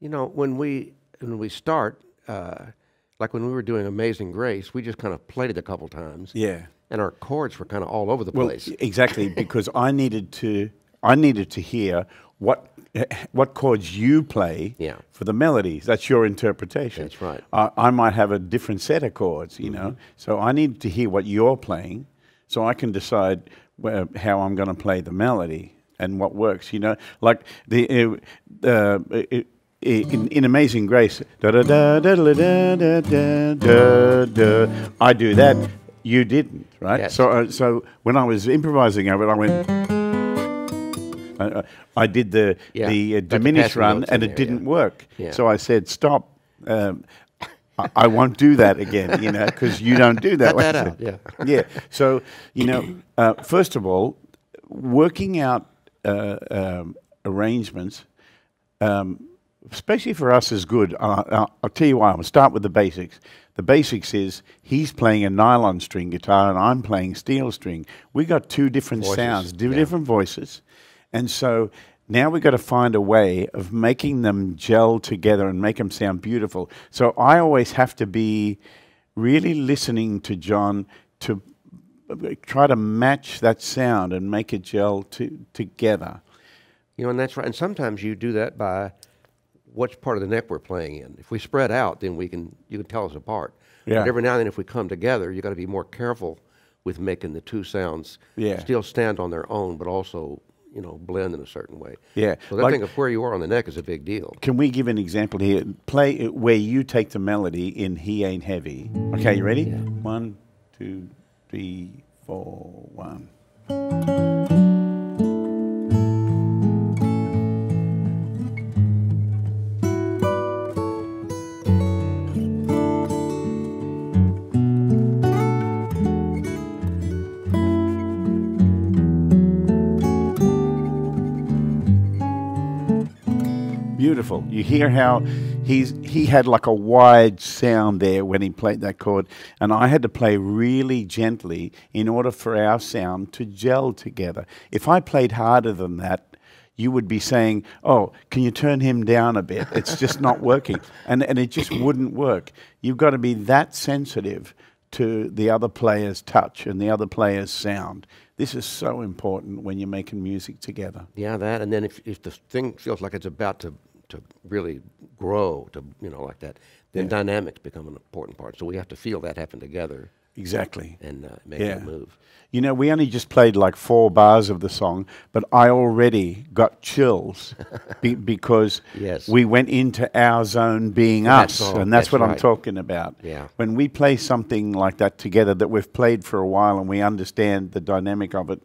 You know, when we when we start, uh, like when we were doing Amazing Grace, we just kind of played it a couple times. Yeah. And our chords were kind of all over the Well, place. exactly, because I needed to I needed to hear what what chords you play Yeah. for the melodies. That's your interpretation. That's right. I I might have a different set of chords, you know. So I need to hear what you're playing, so I can decide where, how I'm going to play the melody and what works. You know, like the uh, uh, i- in, in Amazing Grace, da da da da da da da da da. da. I do that. You didn't, right? Yes. So uh, so when I was improvising over it, I went. I, I did the Yeah, the uh, diminished run, and it there, didn't yeah. work. Yeah. So I said, "Stop! Um, I, I won't do that again." You know, because you don't do that. Cut that out, yeah. yeah. So you know, uh, first of all, working out uh, um, arrangements, um, especially for us, is good. Uh, uh, I'll tell you why. I'll start with the basics. The basics is he's playing a nylon string guitar and I'm playing steel string. We got two different Voices, sounds, yeah. different voices, and so now we've got to find a way of making them gel together and make them sound beautiful. So I always have to be really listening to John to uh, try to match that sound and make it gel to, together. You know, and that's right. And sometimes you do that by which part of the neck we're playing in. If we spread out, then we can you can tell us apart. Yeah. But every now and then, if we come together, you got to be more careful with making the two sounds Yeah. still stand on their own, but also you know blend in a certain way. Yeah, So that like- thing of where you are on the neck is a big deal. Can we give an example here? Play where you take the melody in He Ain't Heavy. Okay, you ready? One, two, three, four, one. Beautiful. You hear how he's he had like a wide sound there when he played that chord, and I had to play really gently in order for our sound to gel together. If I played harder than that, you would be saying, "Oh, can you turn him down a bit? It's just not working," and and it just wouldn't work. You've got to be that sensitive to the other player's touch and the other player's sound. This is so important when you're making music together. Yeah, that. And then if if the thing feels like it's about to to really grow, to you know like that, then dynamics become an important part. So we have to feel that happen together Exactly. and uh, make Yeah. it move. You know, we only just played like four bars of the song, but I already got chills be, because Yes. we went into our zone being That us, song, and that's, that's what I'm talking about. Yeah. When we play something like that together that we've played for a while and we understand the dynamic of it,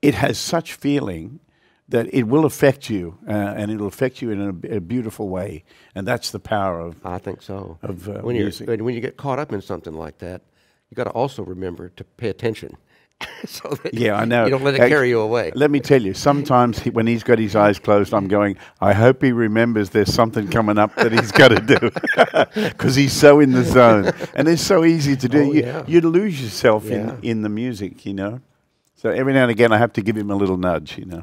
it has such feeling that it will affect you, uh, and it'll affect you in a, a beautiful way, and that's the power of. I think so. Of, uh, when, music. when you get caught up in something like that, you got to also remember to pay attention. so that Yeah, I know. You don't let it carry you away. Let me tell you, sometimes he, when he's got his eyes closed, I'm going, I hope he remembers there's something coming up that he's got to do. Because he's so in the zone. And it's so easy to do. Oh, you, yeah. you lose yourself Yeah. in, in the music, you know. So every now and again, I have to give him a little nudge, you know.